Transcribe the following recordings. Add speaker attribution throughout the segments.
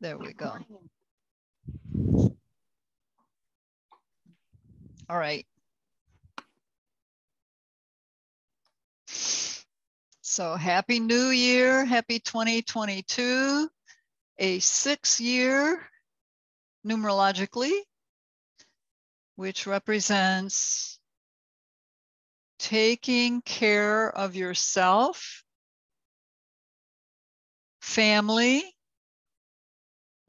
Speaker 1: There we go. All right. So happy new year, happy 2022, a six year numerologically, which represents taking care of yourself, family,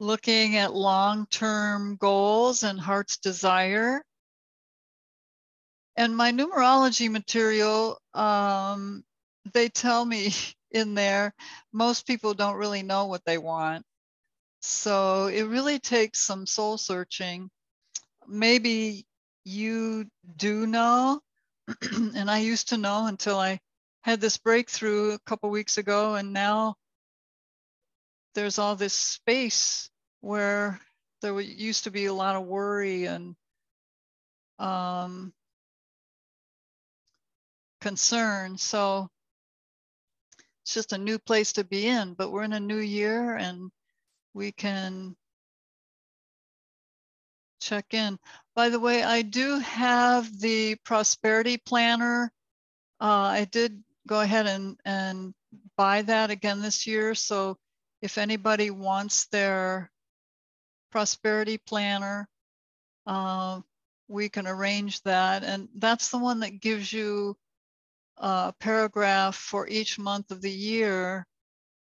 Speaker 1: looking at long-term goals and heart's desire. And my numerology material, um, they tell me in there, most people don't really know what they want. So it really takes some soul searching. Maybe you do know, and I used to know until I had this breakthrough a couple weeks ago, and now there's all this space where there used to be a lot of worry and um, concern. So it's just a new place to be in, but we're in a new year and we can check in. By the way, I do have the prosperity planner. Uh, I did go ahead and, and buy that again this year. So if anybody wants their prosperity planner, uh, we can arrange that. And that's the one that gives you a paragraph for each month of the year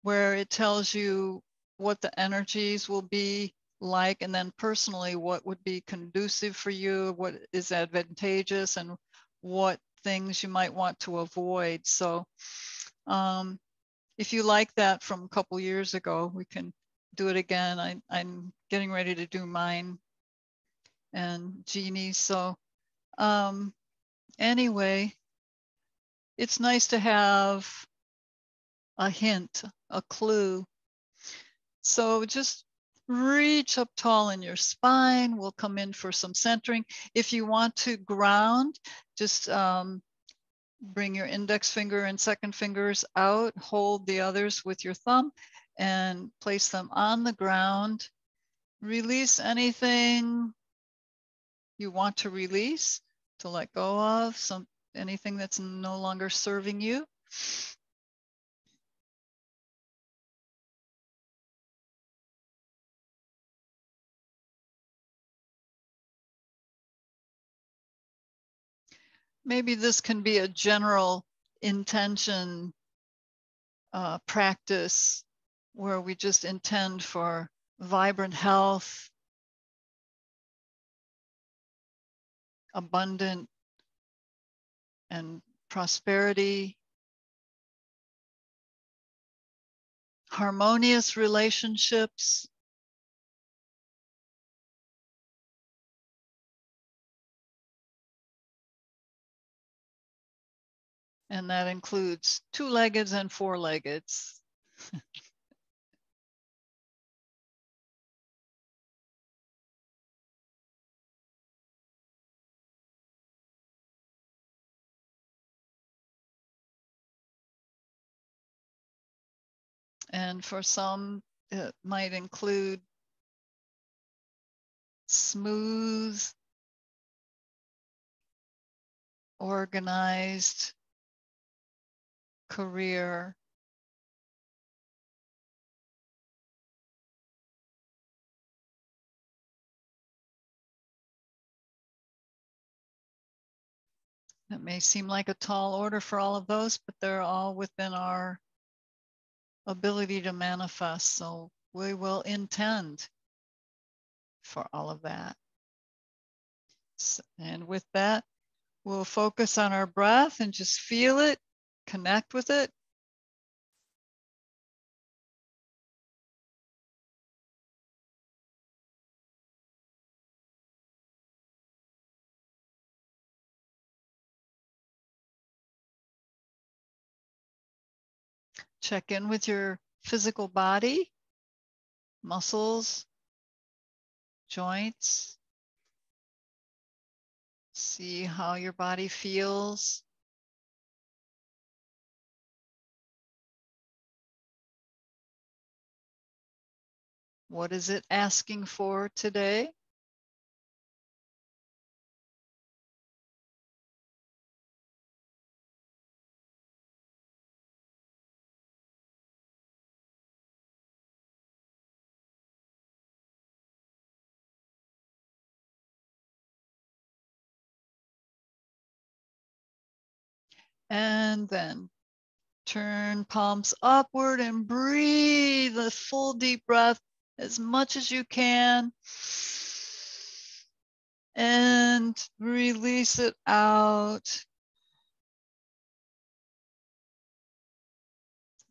Speaker 1: where it tells you what the energies will be like and then personally what would be conducive for you what is advantageous and what things you might want to avoid so um, if you like that from a couple years ago we can do it again I, i'm getting ready to do mine and jeannie so um, anyway it's nice to have a hint a clue so just reach up tall in your spine. We'll come in for some centering. If you want to ground, just um, bring your index finger and second fingers out, hold the others with your thumb and place them on the ground. Release anything you want to release, to let go of, some anything that's no longer serving you. Maybe this can be a general intention uh, practice where we just intend for vibrant health, abundant and prosperity, harmonious relationships, and that includes two-leggeds and four-leggeds. and for some, it might include smooth, organized career That may seem like a tall order for all of those, but they're all within our ability to manifest. So we will intend for all of that. And with that, we'll focus on our breath and just feel it connect with it. Check in with your physical body, muscles, joints. See how your body feels. What is it asking for today? And then turn palms upward and breathe a full deep breath as much as you can. And release it out.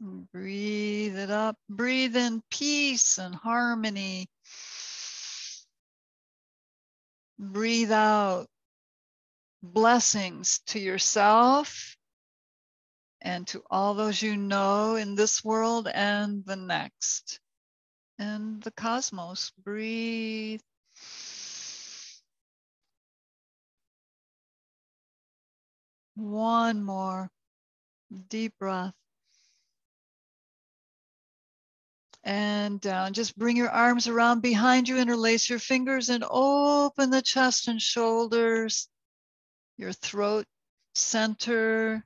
Speaker 1: Breathe it up. Breathe in peace and harmony. Breathe out blessings to yourself and to all those you know in this world and the next. And the cosmos, breathe. One more deep breath. And down. Just bring your arms around behind you, interlace your fingers, and open the chest and shoulders, your throat center,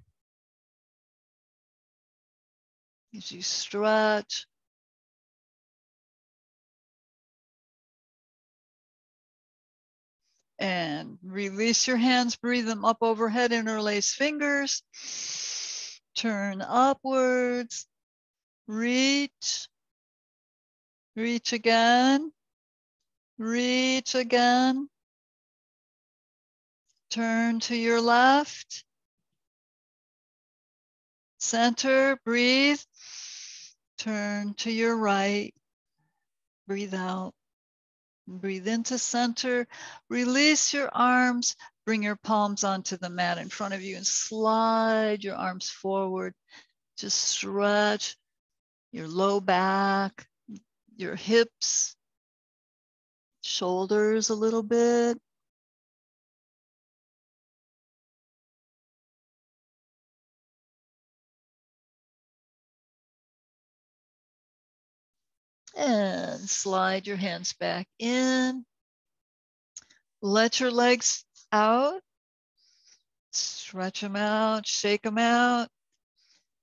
Speaker 1: as you stretch. And release your hands, breathe them up overhead, interlace fingers, turn upwards, reach, reach again, reach again, turn to your left, center, breathe, Turn to your right. Breathe out. Breathe into center. Release your arms. Bring your palms onto the mat in front of you and slide your arms forward. Just stretch your low back, your hips, shoulders a little bit. And slide your hands back in. Let your legs out. Stretch them out, shake them out.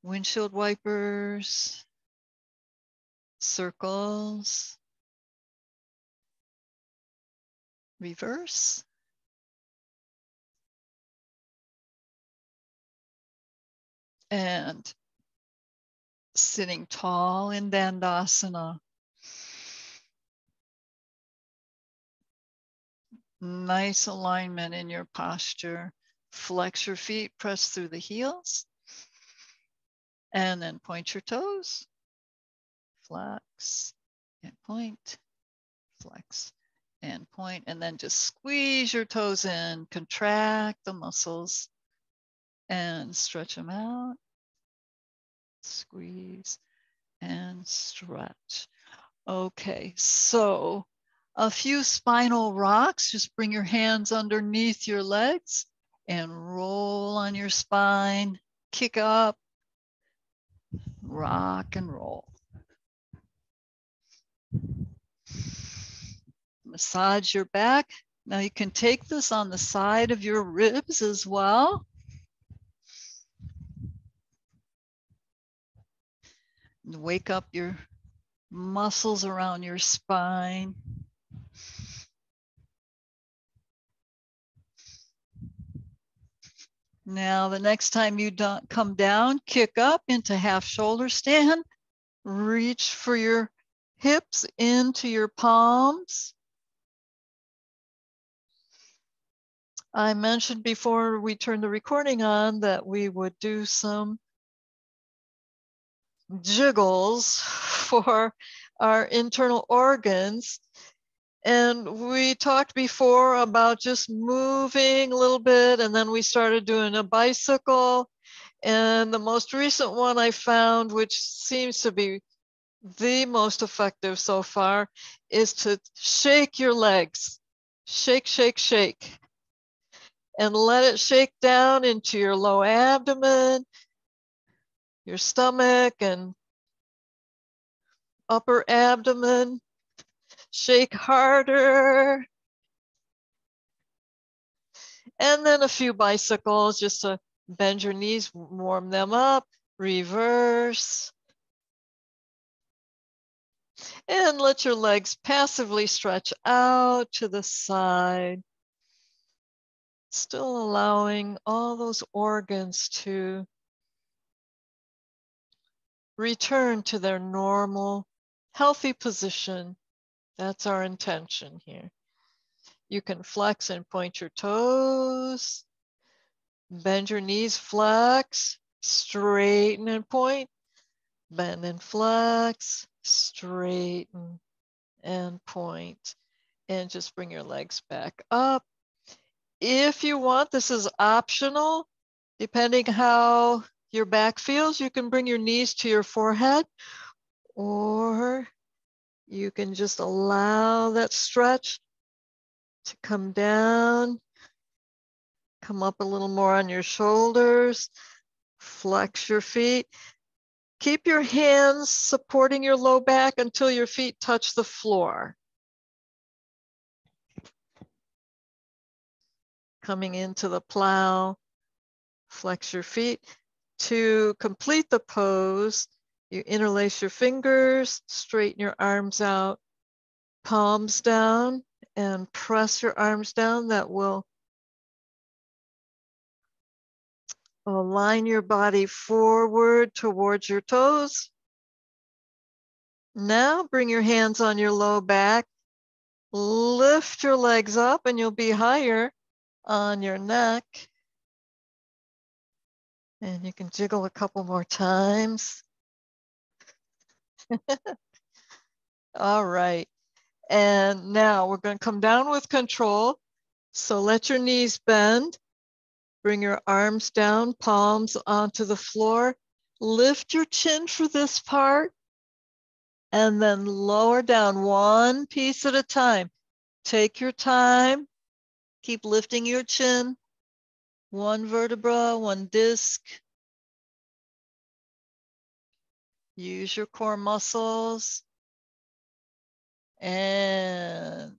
Speaker 1: Windshield wipers, circles, reverse. And sitting tall in Dandasana. Nice alignment in your posture. Flex your feet, press through the heels. And then point your toes. Flex and point, flex and point, and then just squeeze your toes in, contract the muscles and stretch them out. Squeeze and stretch. Okay, so a few spinal rocks. Just bring your hands underneath your legs and roll on your spine. Kick up, rock and roll. Massage your back. Now you can take this on the side of your ribs as well. wake up your muscles around your spine. Now, the next time you come down, kick up into half shoulder stand. Reach for your hips into your palms. I mentioned before we turned the recording on that we would do some jiggles for our internal organs. And we talked before about just moving a little bit, and then we started doing a bicycle. And the most recent one I found, which seems to be the most effective so far, is to shake your legs. Shake, shake, shake. And let it shake down into your low abdomen, your stomach, and upper abdomen Shake harder. And then a few bicycles just to bend your knees, warm them up, reverse. And let your legs passively stretch out to the side. Still allowing all those organs to return to their normal, healthy position. That's our intention here. You can flex and point your toes. Bend your knees, flex, straighten and point. Bend and flex, straighten and point. And just bring your legs back up. If you want, this is optional. Depending how your back feels, you can bring your knees to your forehead or you can just allow that stretch to come down, come up a little more on your shoulders, flex your feet. Keep your hands supporting your low back until your feet touch the floor. Coming into the plow, flex your feet. To complete the pose, you interlace your fingers, straighten your arms out, palms down, and press your arms down. That will align your body forward towards your toes. Now bring your hands on your low back. Lift your legs up and you'll be higher on your neck. And you can jiggle a couple more times. All right. And now we're going to come down with control. So let your knees bend. Bring your arms down, palms onto the floor. Lift your chin for this part. And then lower down one piece at a time. Take your time. Keep lifting your chin one vertebra, one disc. Use your core muscles. And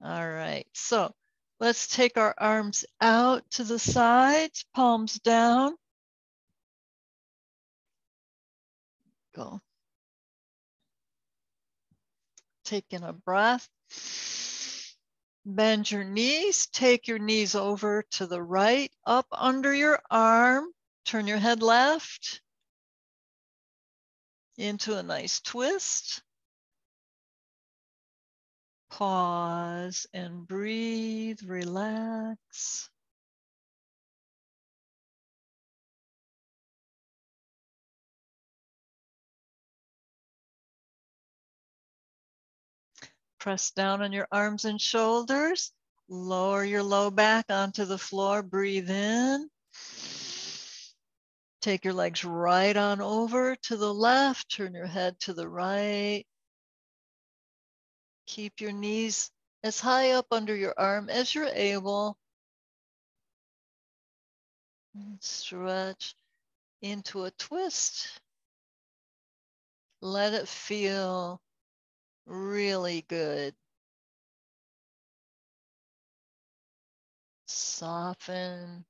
Speaker 1: all right, so let's take our arms out to the sides, palms down. Go. Taking a breath. Bend your knees, take your knees over to the right, up under your arm, turn your head left into a nice twist. Pause and breathe, relax. Press down on your arms and shoulders. Lower your low back onto the floor. Breathe in. Take your legs right on over to the left. Turn your head to the right. Keep your knees as high up under your arm as you're able. Stretch into a twist. Let it feel really good. Soften.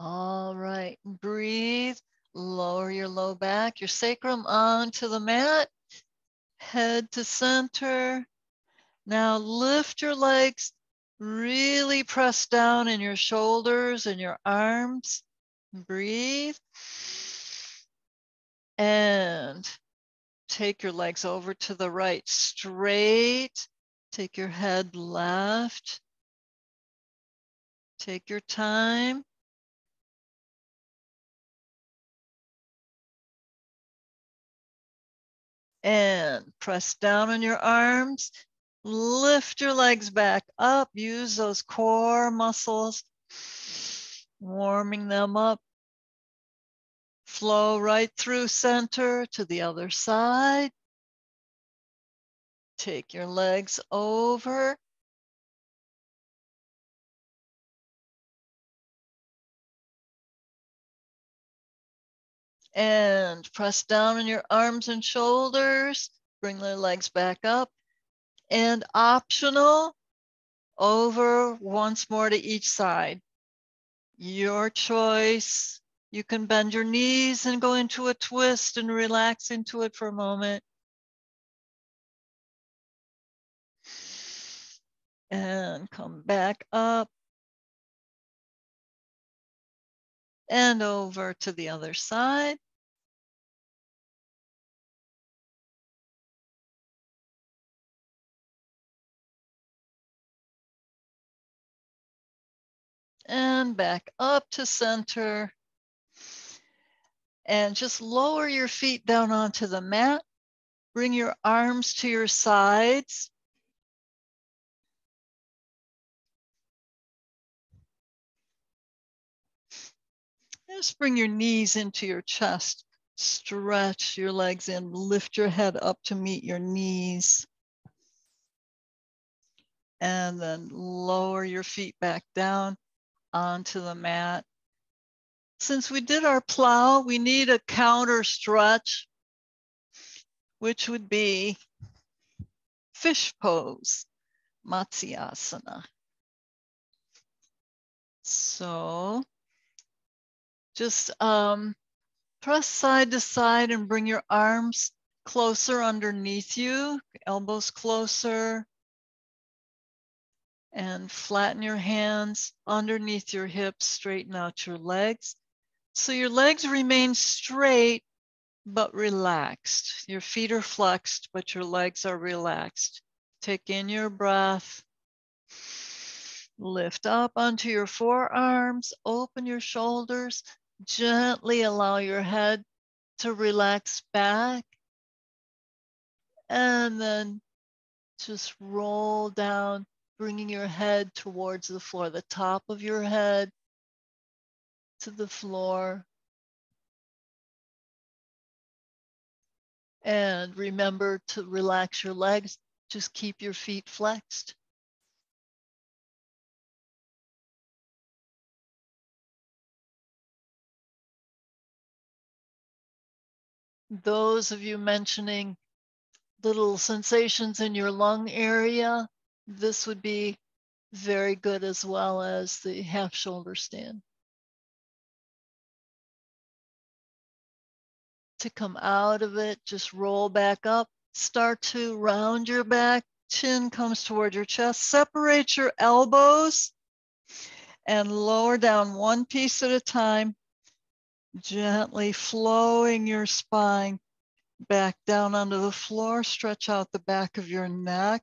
Speaker 1: All right, breathe. Lower your low back, your sacrum onto the mat, head to center. Now lift your legs Really press down in your shoulders and your arms. Breathe. And take your legs over to the right, straight. Take your head left. Take your time. And press down on your arms Lift your legs back up. Use those core muscles, warming them up. Flow right through center to the other side. Take your legs over. And press down on your arms and shoulders. Bring the legs back up. And optional, over once more to each side. Your choice. You can bend your knees and go into a twist and relax into it for a moment. And come back up. And over to the other side. and back up to center. And just lower your feet down onto the mat. Bring your arms to your sides. Just bring your knees into your chest. Stretch your legs in, lift your head up to meet your knees. And then lower your feet back down onto the mat. Since we did our plow, we need a counter stretch, which would be fish pose, Matsyasana. So just um, press side to side and bring your arms closer underneath you, elbows closer, and flatten your hands underneath your hips, straighten out your legs. So your legs remain straight, but relaxed. Your feet are flexed, but your legs are relaxed. Take in your breath. Lift up onto your forearms, open your shoulders, gently allow your head to relax back. And then just roll down bringing your head towards the floor, the top of your head to the floor. And remember to relax your legs. Just keep your feet flexed. Those of you mentioning little sensations in your lung area, this would be very good as well as the half shoulder stand. To come out of it, just roll back up, start to round your back, chin comes toward your chest, separate your elbows and lower down one piece at a time, gently flowing your spine back down onto the floor, stretch out the back of your neck.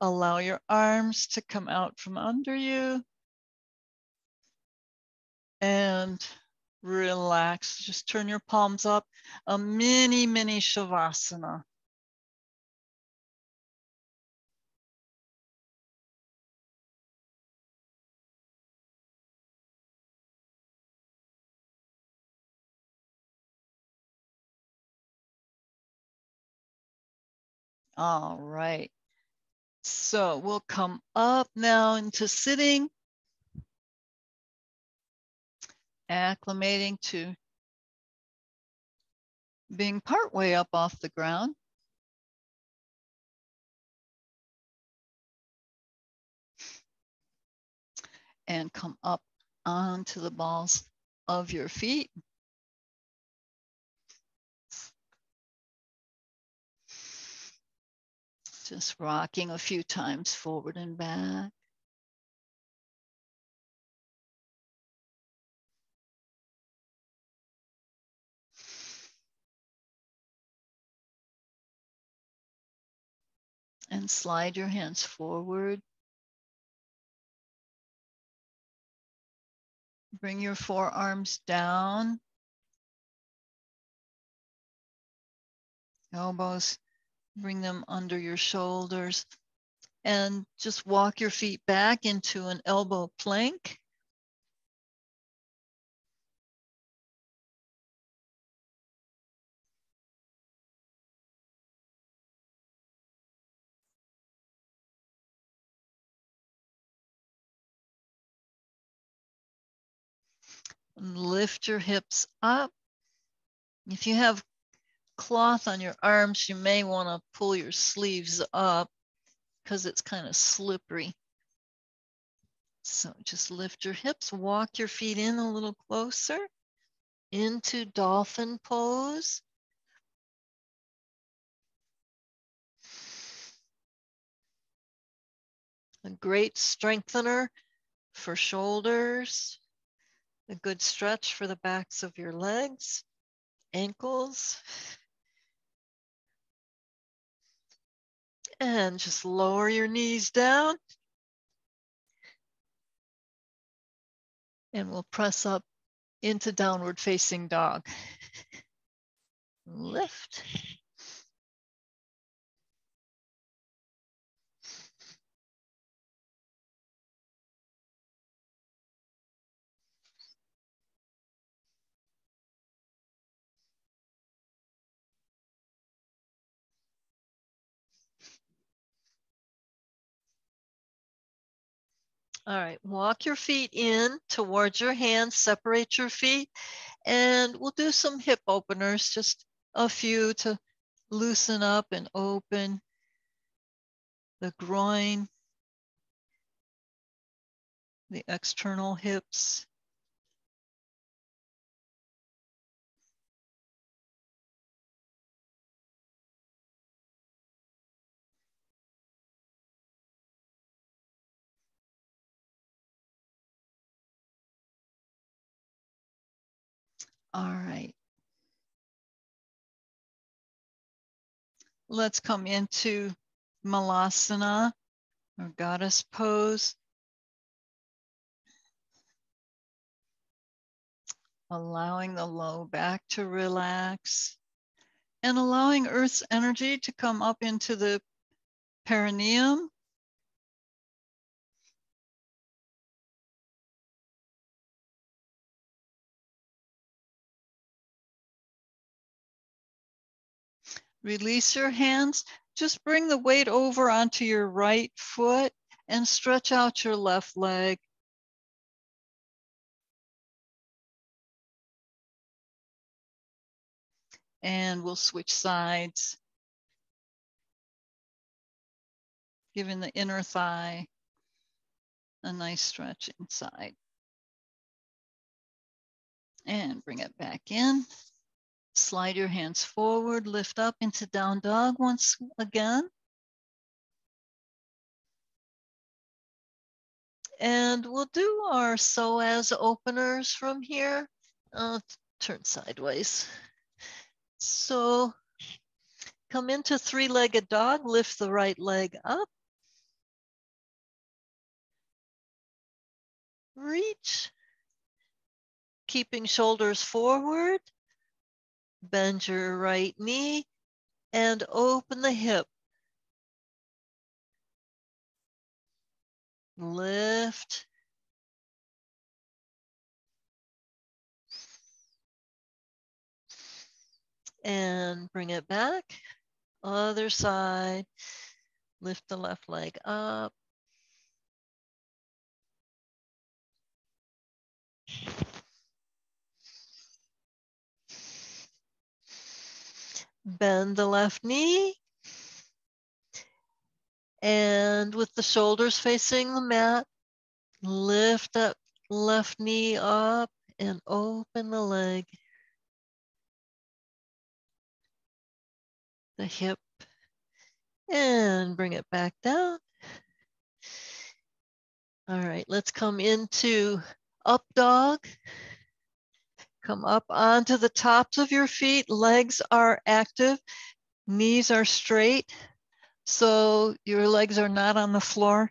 Speaker 1: Allow your arms to come out from under you. And relax. Just turn your palms up. A mini, mini Shavasana. All right. So we'll come up now into sitting, acclimating to being partway up off the ground. And come up onto the balls of your feet. Just rocking a few times forward and back. And slide your hands forward. Bring your forearms down. Elbows bring them under your shoulders and just walk your feet back into an elbow plank. Lift your hips up. If you have cloth on your arms, you may want to pull your sleeves up because it's kind of slippery. So just lift your hips, walk your feet in a little closer into dolphin pose. A great strengthener for shoulders, a good stretch for the backs of your legs, ankles. And just lower your knees down. And we'll press up into downward facing dog. Lift. All right, walk your feet in towards your hands, separate your feet, and we'll do some hip openers, just a few to loosen up and open the groin, the external hips. All right. Let's come into Malasana or goddess pose. Allowing the low back to relax and allowing Earth's energy to come up into the perineum Release your hands. Just bring the weight over onto your right foot and stretch out your left leg. And we'll switch sides. Giving the inner thigh a nice stretch inside. And bring it back in. Slide your hands forward, lift up into down dog once again. And we'll do our psoas openers from here. I'll turn sideways. So come into three-legged dog, lift the right leg up. Reach, keeping shoulders forward. Bend your right knee and open the hip. Lift. And bring it back. Other side. Lift the left leg up. Bend the left knee. And with the shoulders facing the mat, lift that left knee up and open the leg. The hip and bring it back down. All right, let's come into up dog. Come up onto the tops of your feet. Legs are active. Knees are straight. So your legs are not on the floor.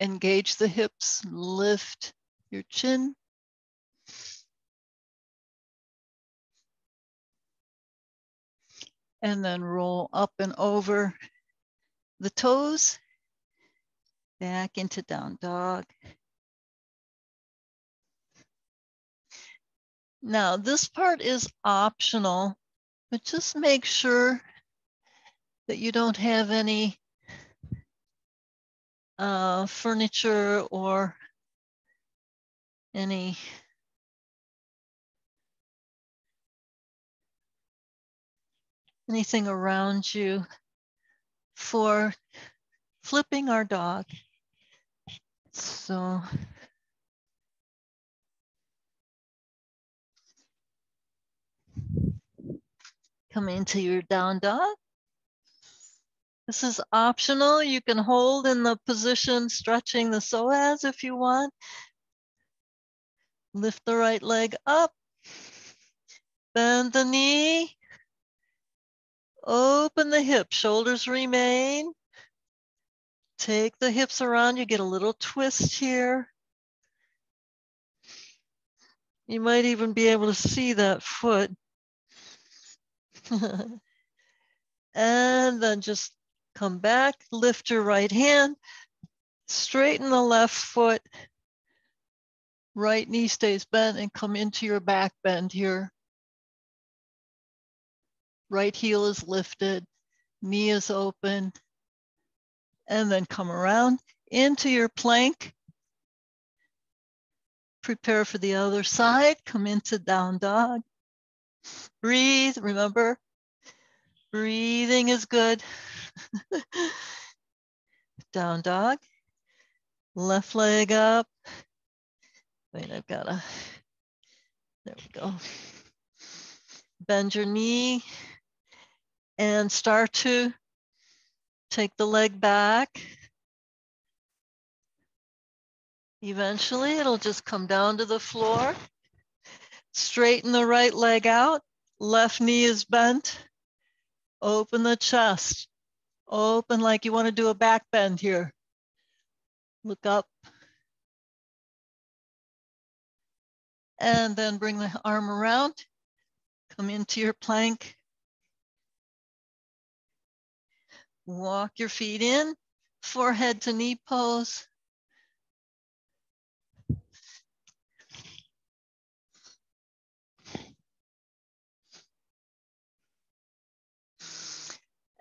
Speaker 1: Engage the hips. Lift your chin. And then roll up and over the toes. Back into down dog. Now this part is optional, but just make sure that you don't have any uh, furniture or any anything around you for flipping our dog. So come into your down dog. This is optional. You can hold in the position stretching the psoas if you want. Lift the right leg up. Bend the knee. Open the hip, shoulders remain. Take the hips around, you get a little twist here. You might even be able to see that foot. and then just come back, lift your right hand, straighten the left foot, right knee stays bent and come into your back bend here. Right heel is lifted, knee is open, and then come around into your plank. Prepare for the other side, come into down dog. Breathe, remember, breathing is good. down dog, left leg up. Wait, I've got a, there we go. Bend your knee, and start to take the leg back. Eventually, it'll just come down to the floor. Straighten the right leg out. Left knee is bent. Open the chest. Open like you want to do a back bend here. Look up. And then bring the arm around. Come into your plank. Walk your feet in, forehead to knee pose.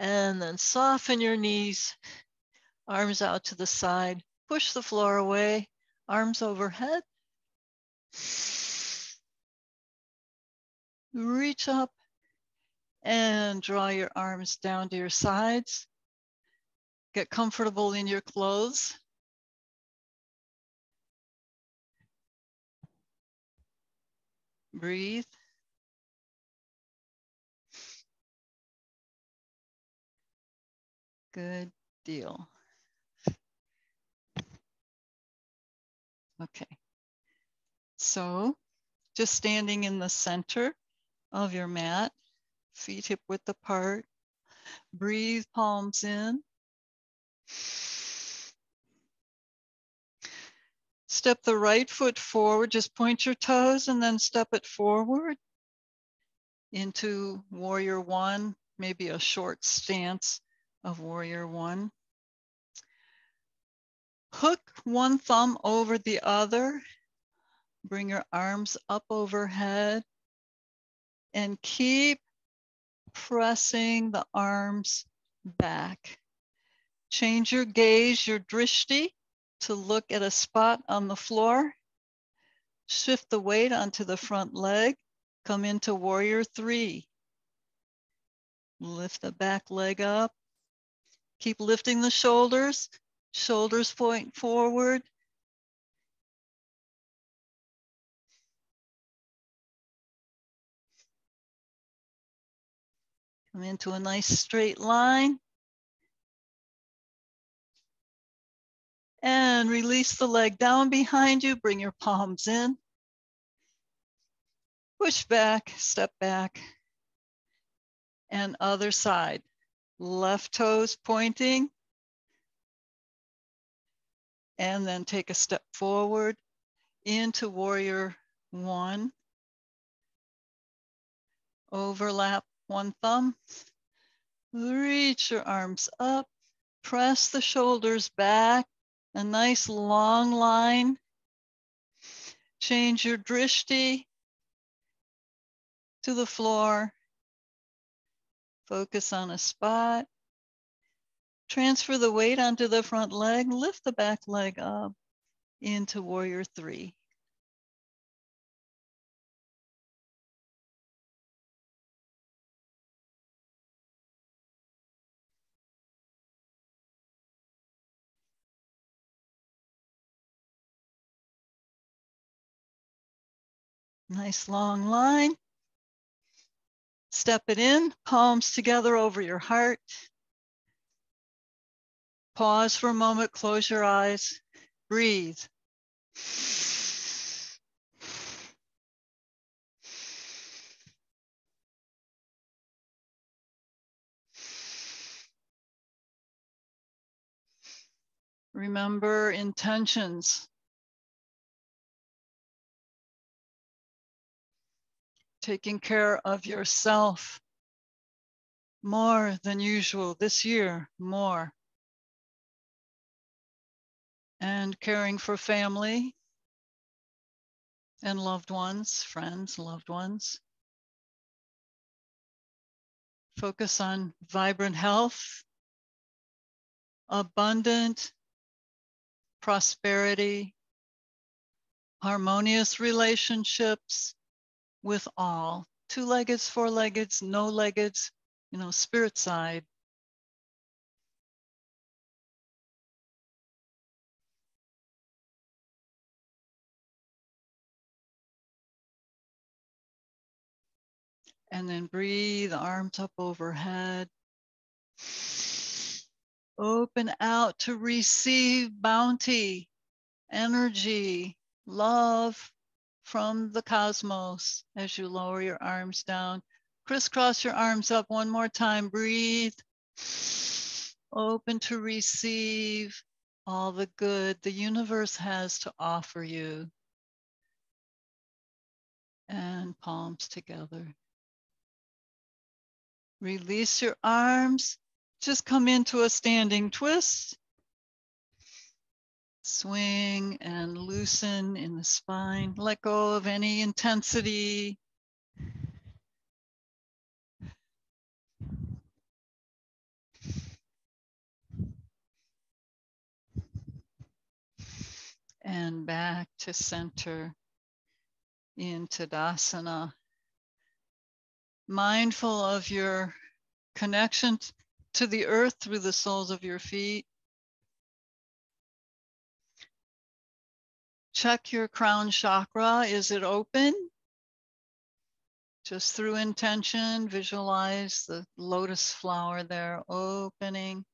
Speaker 1: And then soften your knees, arms out to the side. Push the floor away, arms overhead. Reach up and draw your arms down to your sides. Get comfortable in your clothes. Breathe. Good deal. Okay. So just standing in the center of your mat, feet hip width apart. Breathe palms in. Step the right foot forward, just point your toes and then step it forward into warrior one, maybe a short stance of warrior one. Hook one thumb over the other. Bring your arms up overhead and keep pressing the arms back. Change your gaze, your drishti, to look at a spot on the floor. Shift the weight onto the front leg. Come into warrior three. Lift the back leg up. Keep lifting the shoulders. Shoulders point forward. Come into a nice straight line. And release the leg down behind you. Bring your palms in. Push back, step back. And other side. Left toes pointing. And then take a step forward into warrior one. Overlap one thumb. Reach your arms up. Press the shoulders back a nice long line. Change your drishti to the floor. Focus on a spot. Transfer the weight onto the front leg. Lift the back leg up into warrior three. Nice long line. Step it in, palms together over your heart. Pause for a moment, close your eyes, breathe. Remember intentions. Taking care of yourself more than usual this year, more. And caring for family and loved ones, friends, loved ones. Focus on vibrant health, abundant prosperity, harmonious relationships with all two leggeds, four leggeds, no leggeds, you know, spirit side. And then breathe, arms up overhead. Open out to receive bounty, energy, love from the cosmos as you lower your arms down. Crisscross your arms up one more time. Breathe. Open to receive all the good the universe has to offer you. And palms together. Release your arms just come into a standing twist. Swing and loosen in the spine. Let go of any intensity. And back to center in Tadasana. Mindful of your connection to the earth through the soles of your feet. Check your crown chakra. Is it open? Just through intention, visualize the lotus flower there opening,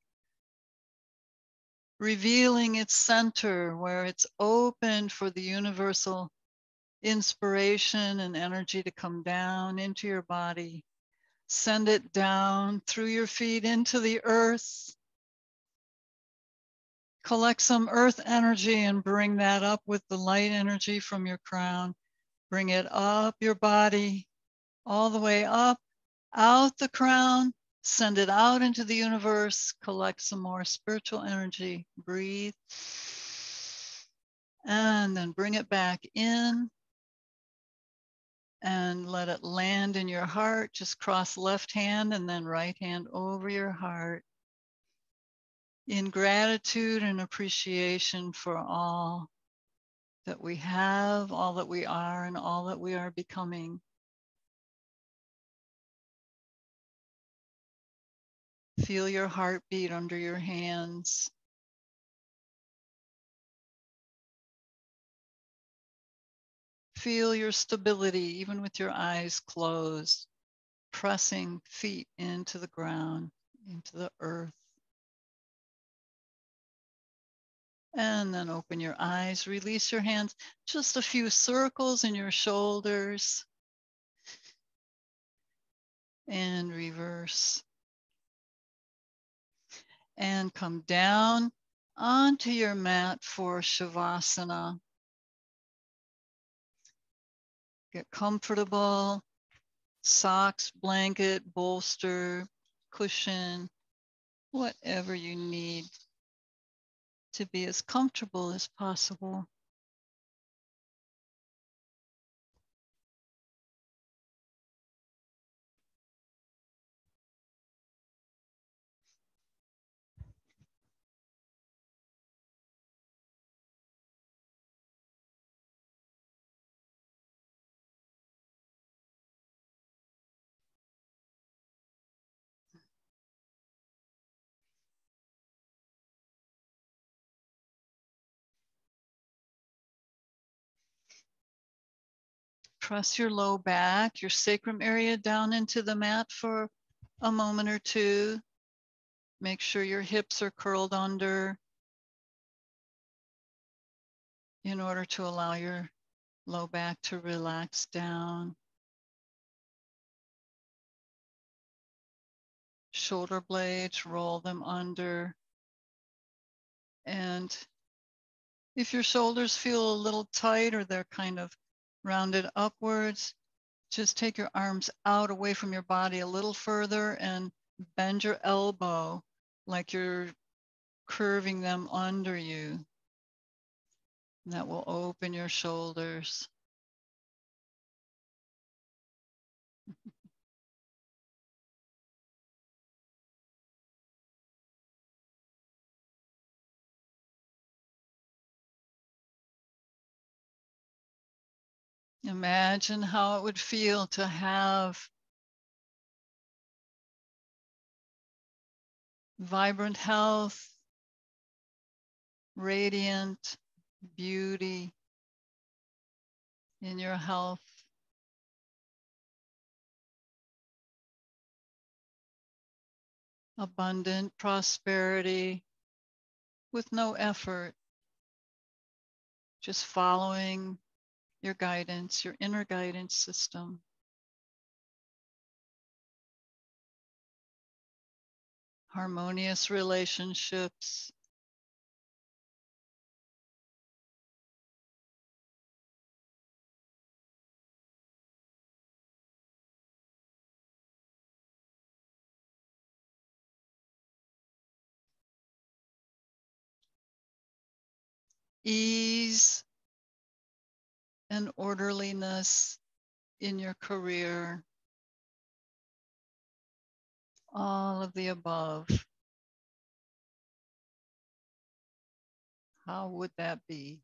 Speaker 1: revealing its center where it's open for the universal inspiration and energy to come down into your body. Send it down through your feet into the earth. Collect some earth energy and bring that up with the light energy from your crown. Bring it up your body, all the way up, out the crown, send it out into the universe, collect some more spiritual energy, breathe, and then bring it back in and let it land in your heart. Just cross left hand and then right hand over your heart in gratitude and appreciation for all that we have, all that we are, and all that we are becoming. Feel your heartbeat under your hands. Feel your stability, even with your eyes closed, pressing feet into the ground, into the earth. And then open your eyes, release your hands, just a few circles in your shoulders. And reverse. And come down onto your mat for Shavasana. Get comfortable, socks, blanket, bolster, cushion, whatever you need to be as comfortable as possible. Press your low back, your sacrum area down into the mat for a moment or two. Make sure your hips are curled under in order to allow your low back to relax down. Shoulder blades, roll them under. And if your shoulders feel a little tight or they're kind of rounded upwards, just take your arms out away from your body a little further and bend your elbow like you're curving them under you. And that will open your shoulders. Imagine how it would feel to have vibrant health, radiant beauty in your health. Abundant prosperity with no effort, just following your guidance, your inner guidance system. Harmonious relationships. Ease and orderliness in your career. All of the above. How would that be?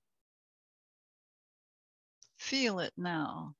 Speaker 1: Feel it now.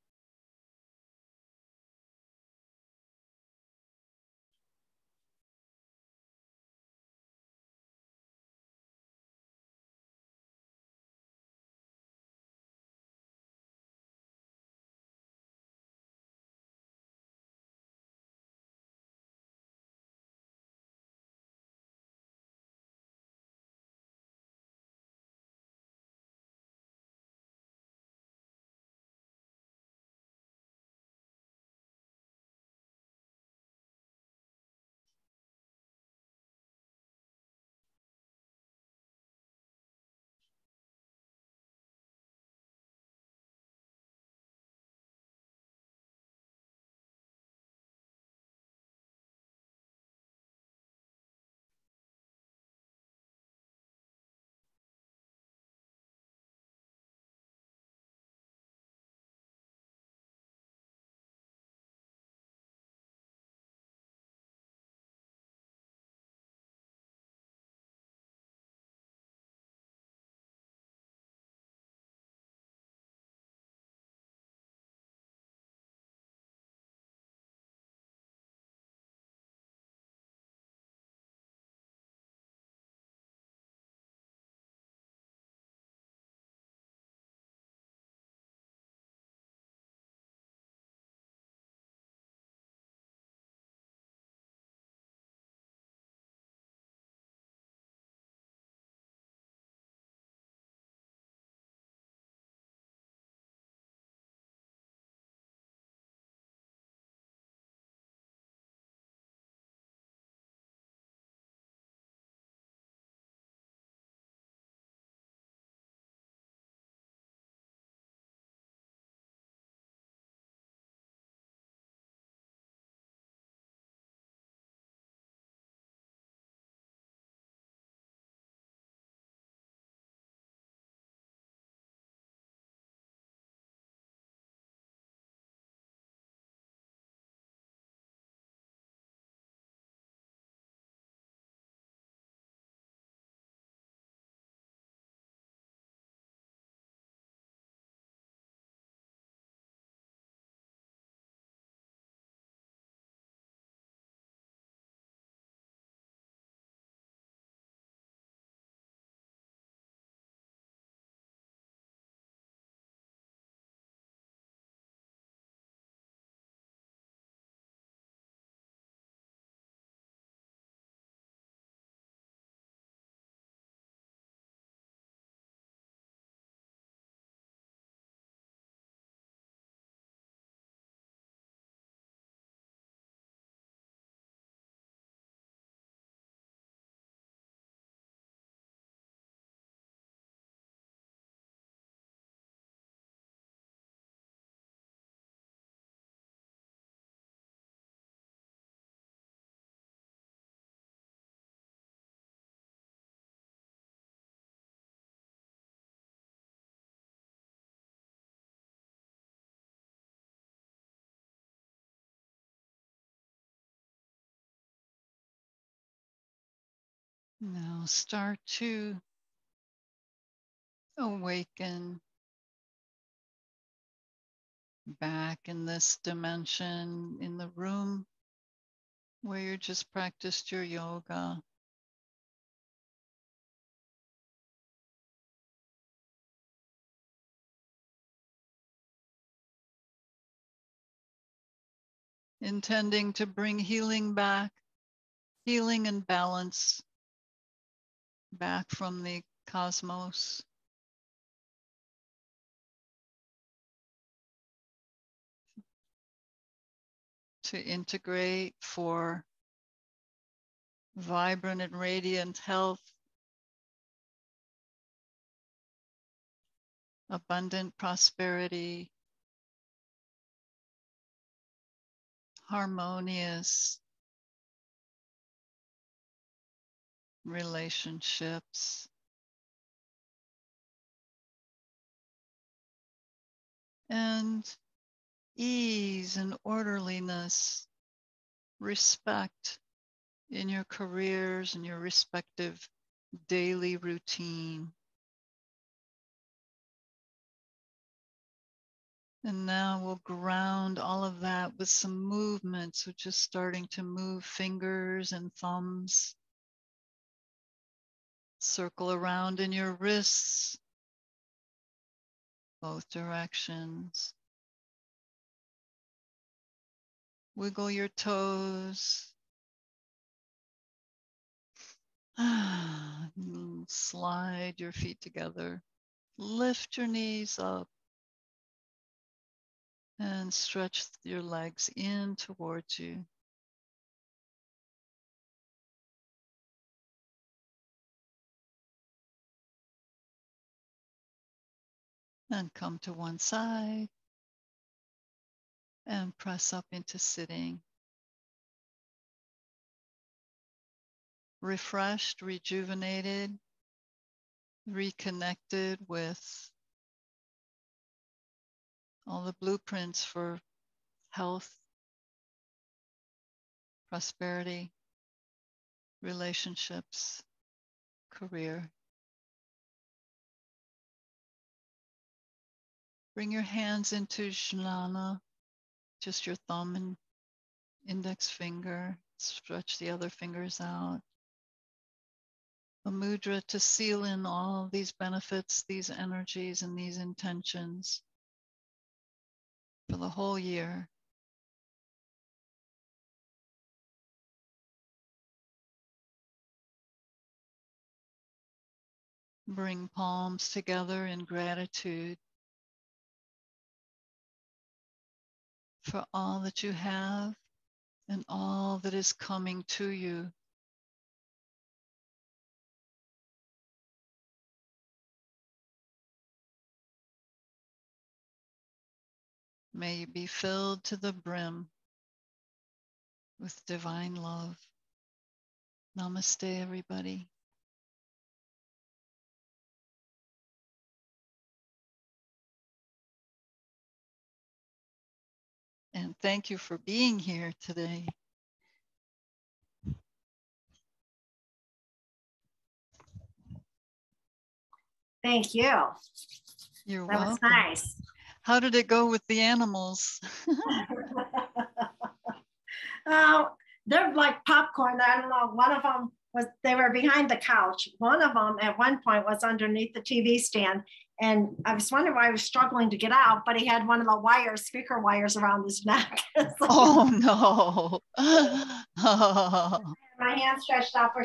Speaker 1: Now start to awaken back in this dimension in the room where you just practiced your yoga. Intending to bring healing back, healing and balance back from the cosmos. to integrate for vibrant and radiant health, abundant prosperity, harmonious relationships. And ease and orderliness, respect in your careers and your respective daily routine. And now we'll ground all of that with some movement. So just starting to move fingers and thumbs. Circle around in your wrists, both directions. Wiggle your toes. Slide your feet together. Lift your knees up. And stretch your legs in towards you. And come to one side and press up into sitting. Refreshed, rejuvenated, reconnected with all the blueprints for health, prosperity, relationships, career. Bring your hands into jnana just your thumb and index finger. Stretch the other fingers out. A mudra to seal in all these benefits, these energies, and these intentions for the whole year. Bring palms together in gratitude for all that you have and all that is coming to you. May you be filled to the brim with divine love. Namaste, everybody. And thank you for being here today.
Speaker 2: Thank you.
Speaker 1: You're
Speaker 2: that
Speaker 1: welcome.
Speaker 2: was nice.
Speaker 1: How did it go with the animals?
Speaker 2: oh, they're like popcorn. I don't know. One of them was they were behind the couch. One of them at one point was underneath the TV stand, and I was wondering why I was struggling to get out, but he had one of the wires, speaker wires around his neck.
Speaker 1: oh no.
Speaker 2: My hand stretched out for